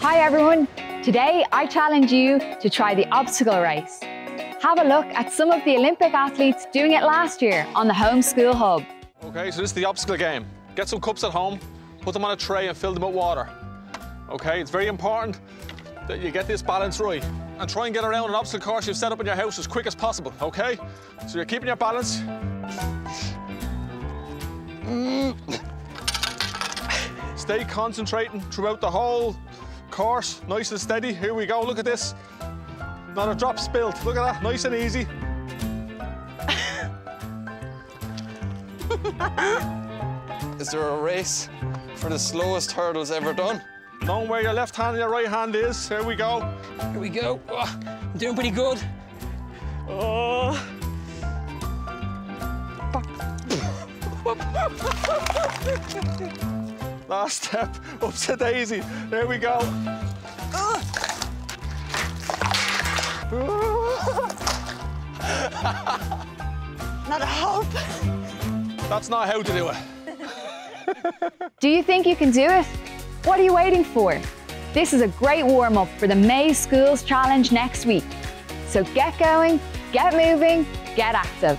Hi everyone. Today I challenge you to try the obstacle race. Have a look at some of the Olympic athletes doing it last year on the Home School Hub. Okay, so this is the obstacle game. Get some cups at home, put them on a tray and fill them with water. Okay, it's very important that you get this balance right and try and get around an obstacle course you've set up in your house as quick as possible, okay? So you're keeping your balance. Mm. Stay concentrating throughout the whole course, nice and steady. Here we go, look at this. Not a drop spilled, look at that, nice and easy. Is there a race for the slowest hurdles ever done? Knowing where your left hand and your right hand is, here we go. Here we go. Oh, I'm doing pretty good. Oh. Last step, up to daisy. There we go. Not a hope. That's not how to do it. Do you think you can do it? What are you waiting for? This is a great warm up for the May Schools Challenge next week. So get going, get moving, get active.